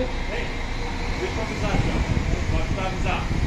Hey, willkommen, Sascha. Was sagen